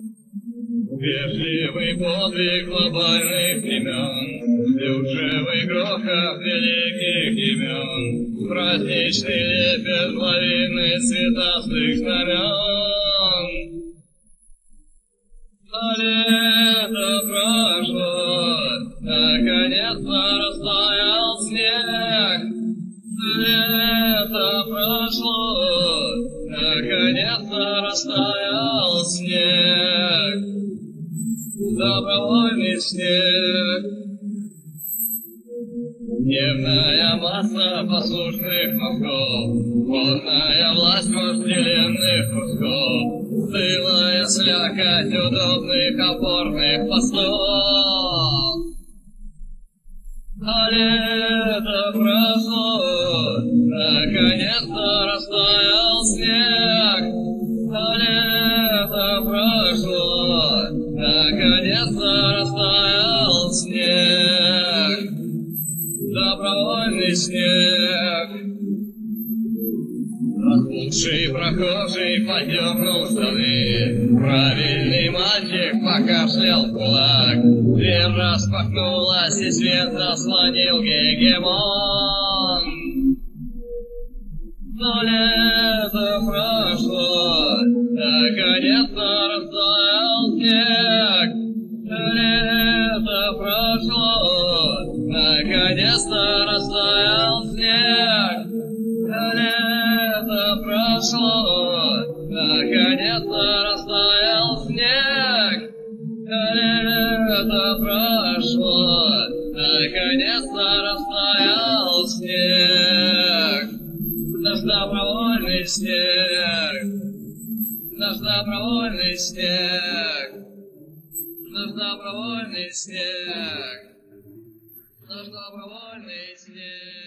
Вежливый подвиг глобальных времен, Плюшевый грохот великих имен, Праздничный лепет лавины цветастых знамен. А лето прошло, наконец-то растаял наконец-то растаял снег. Добровольный снег. Дневная масса послушных мозгов, Полная власть вожделенных кусков, Стылая слякоть удобных опорных постов. А лето прошло, наконец-то растаял снег. Добровольный снег. Расхудший прохожий подернул штаны, Правильный мальчик покашлял в кулак, Дверь распахнулась, и свет заслонил гегемон. Но прошло, наконец-то растаял снег. Лето прошло, наконец-то растаял снег. Наш добровольный снег, наш добровольный снег, наш добровольный снег, наш добровольный снег.